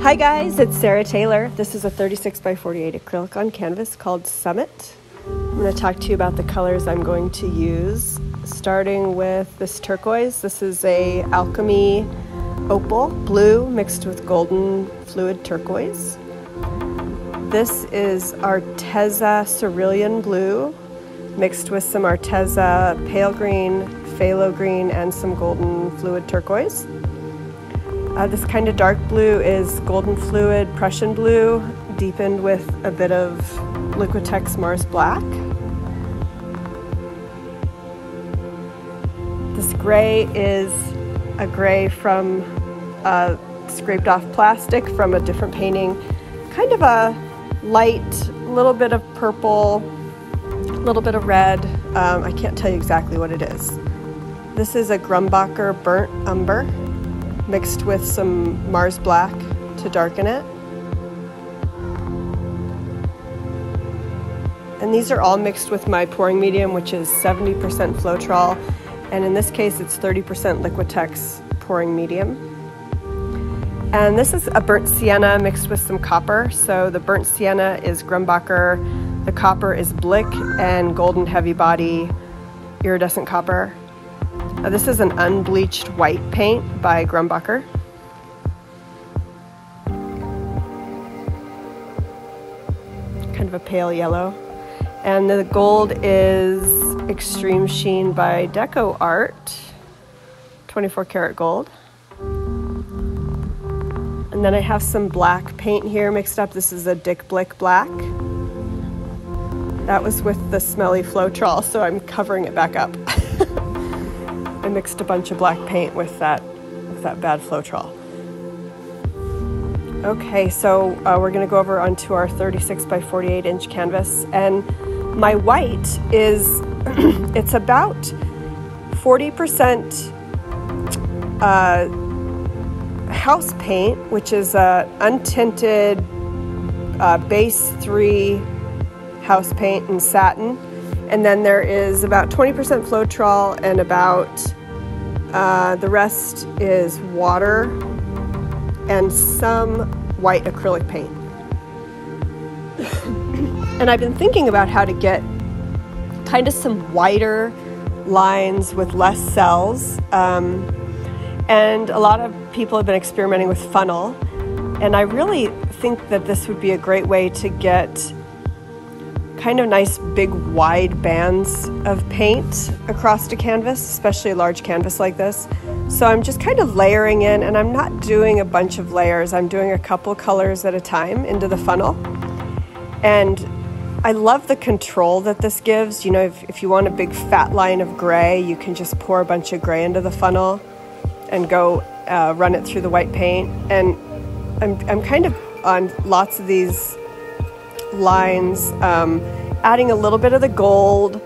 Hi guys, it's Sara Taylor. This is a 36 by 48 acrylic on canvas called Summit. I'm going to talk to you about the colors I'm going to use, starting with this turquoise. This is a Alchemy opal blue mixed with golden fluid turquoise. This is Arteza cerulean blue mixed with some Arteza pale green, phthalo green, and some golden fluid turquoise. Uh, this kind of dark blue is golden fluid Prussian blue, deepened with a bit of Liquitex Mars Black. This gray is a gray from uh, scraped off plastic from a different painting. Kind of a light, little bit of purple, a little bit of red. Um, I can't tell you exactly what it is. This is a Grumbacher Burnt Umber mixed with some Mars Black to darken it. And these are all mixed with my pouring medium, which is 70% Floetrol, and in this case it's 30% Liquitex pouring medium. And this is a burnt sienna mixed with some copper. So the burnt sienna is Grumbacher, the copper is Blick, and golden heavy body iridescent copper. Uh, this is an unbleached white paint by Grumbacher. Kind of a pale yellow. And the gold is Extreme Sheen by DecoArt, 24 karat gold. And then I have some black paint here mixed up. This is a Dick Blick black. That was with the smelly Floetrol, so I'm covering it back up. I mixed a bunch of black paint with that with that bad Floetrol. Okay, so uh, we're going to go over onto our 36 by 48 inch canvas, and my white is it's about 40% uh, house paint, which is a untinted uh, base three house paint in satin, and then there is about 20% Floetrol and about uh, the rest is water and some white acrylic paint. and I've been thinking about how to get kind of some whiter lines with less cells. Um, and a lot of people have been experimenting with funnel. And I really think that this would be a great way to get kind of nice big wide bands of paint across a canvas, especially a large canvas like this. So I'm just kind of layering in and I'm not doing a bunch of layers. I'm doing a couple colors at a time into the funnel. And I love the control that this gives. You know, if, if you want a big fat line of gray, you can just pour a bunch of gray into the funnel and go uh, run it through the white paint. And I'm, I'm kind of on lots of these lines, um, adding a little bit of the gold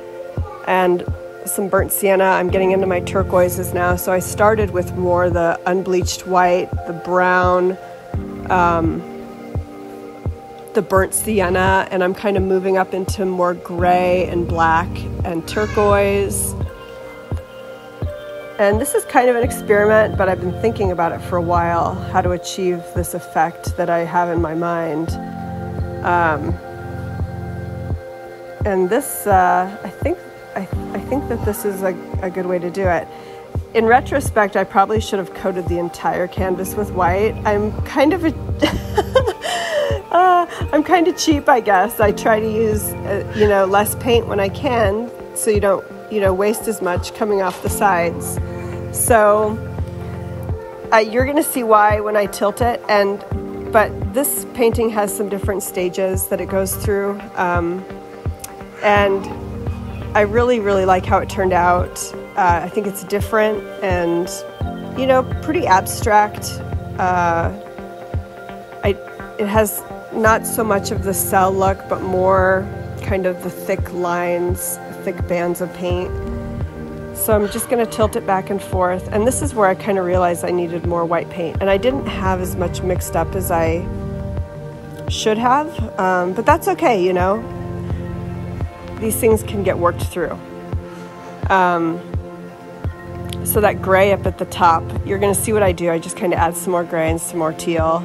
and some burnt sienna. I'm getting into my turquoises now. So I started with more the unbleached white, the brown, um, the burnt sienna, and I'm kind of moving up into more gray and black and turquoise. And this is kind of an experiment, but I've been thinking about it for a while how to achieve this effect that I have in my mind. Um, and this, uh, I think, I, I think that this is a, a good way to do it. In retrospect, I probably should have coated the entire canvas with white. I'm kind of a, uh, I'm kind of cheap, I guess. I try to use, uh, you know, less paint when I can, so you don't, you know, waste as much coming off the sides. So uh, you're going to see why when I tilt it, and but this painting has some different stages that it goes through. Um, and I really, really like how it turned out. Uh, I think it's different and, you know, pretty abstract. Uh, I, it has not so much of the cell look, but more kind of the thick lines, thick bands of paint. So I'm just going to tilt it back and forth. And this is where I kind of realized I needed more white paint. And I didn't have as much mixed up as I should have, um, but that's okay, you know. These things can get worked through. Um, so that gray up at the top, you're going to see what I do. I just kind of add some more gray and some more teal.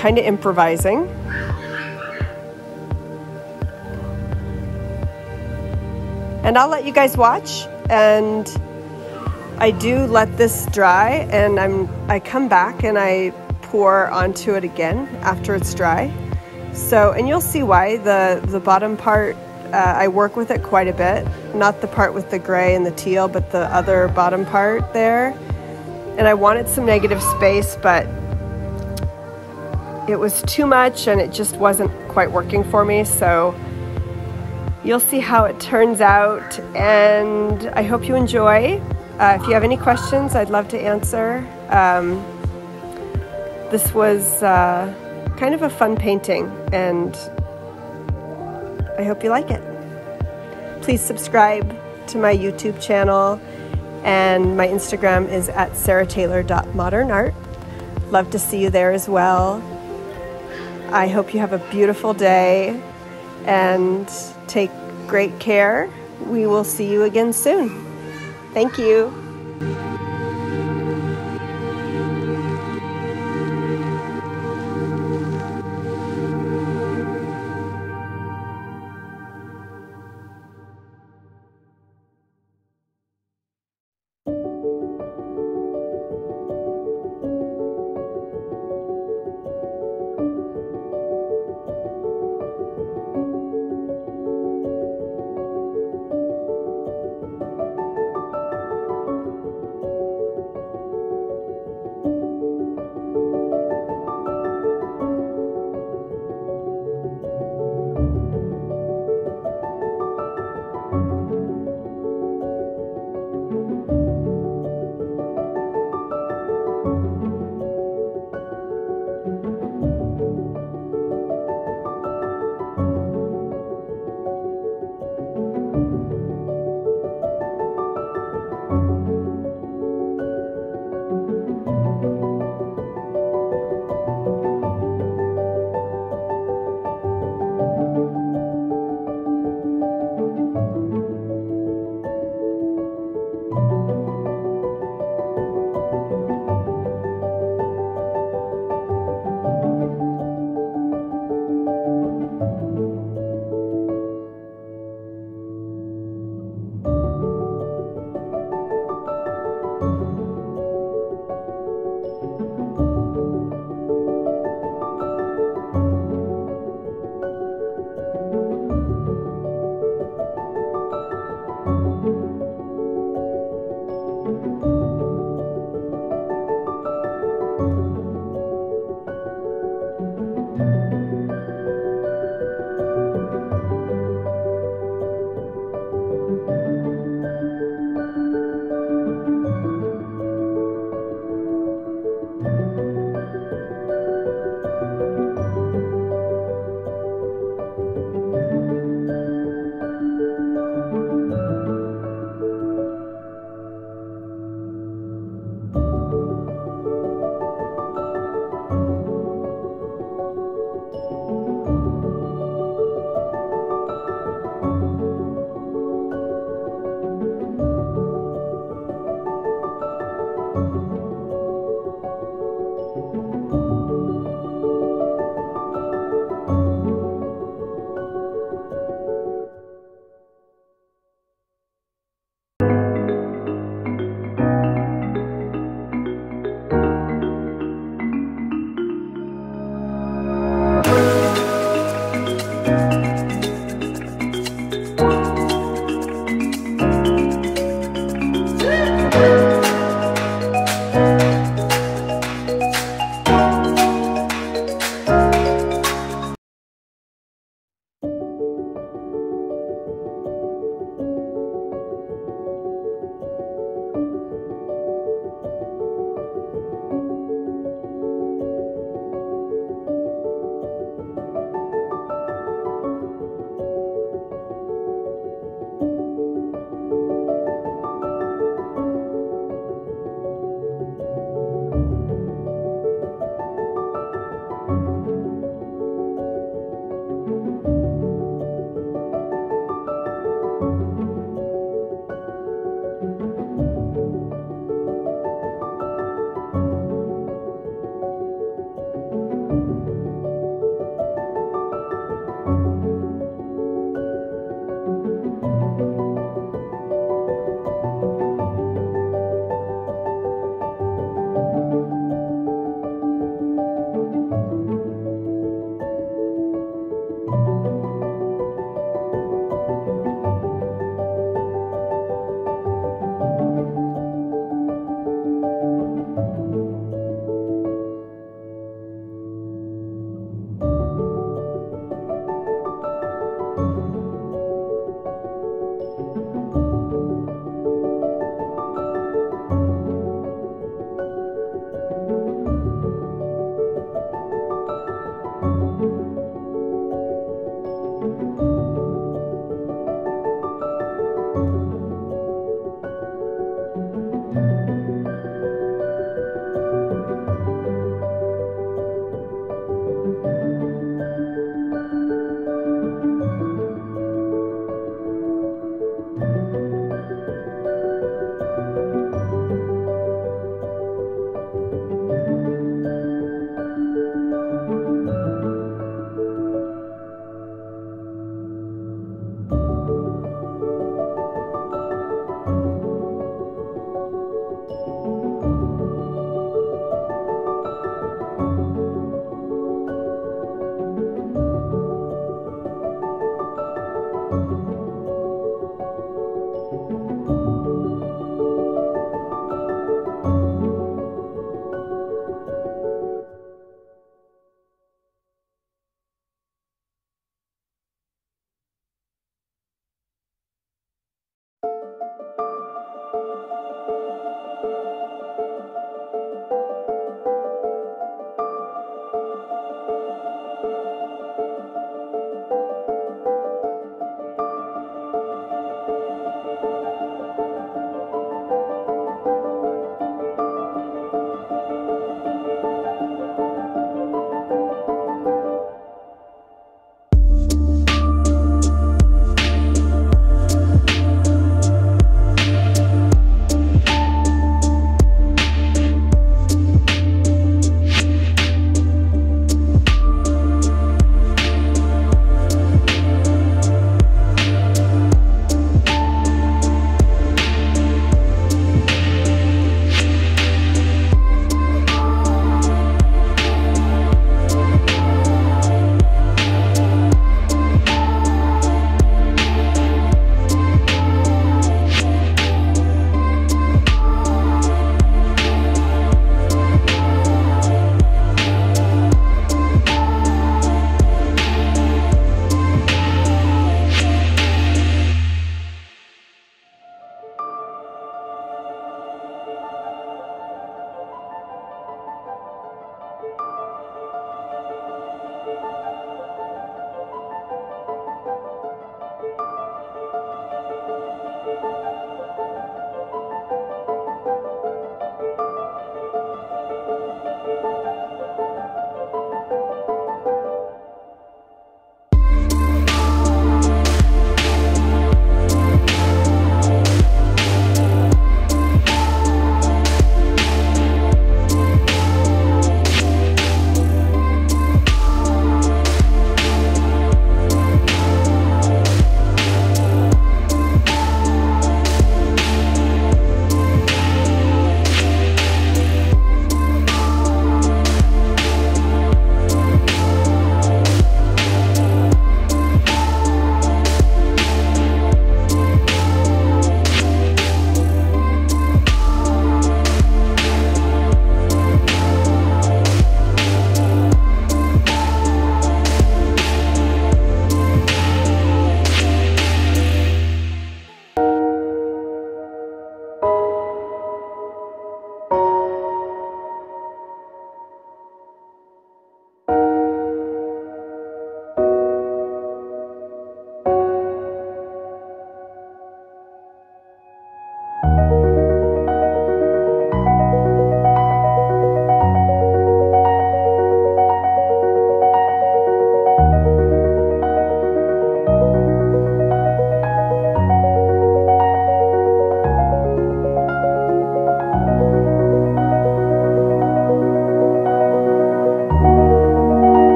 kind of improvising. And I'll let you guys watch and I do let this dry and I'm I come back and I pour onto it again after it's dry. So, and you'll see why the the bottom part uh, I work with it quite a bit. Not the part with the gray and the teal, but the other bottom part there. And I wanted some negative space, but it was too much and it just wasn't quite working for me. So you'll see how it turns out. And I hope you enjoy. Uh, if you have any questions, I'd love to answer. Um, this was uh, kind of a fun painting, and I hope you like it. Please subscribe to my YouTube channel, and my Instagram is at sarataylor.modernart. Love to see you there as well. I hope you have a beautiful day and take great care. We will see you again soon. Thank you.